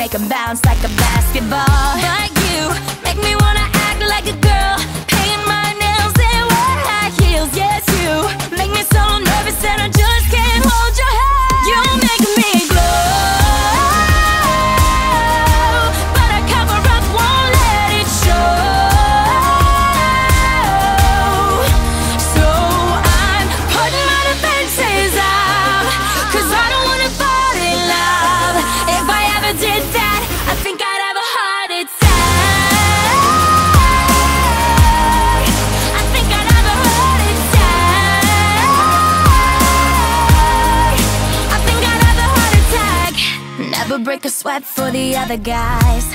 make him bounce like a basketball. Like you, Never break a sweat for the other guys.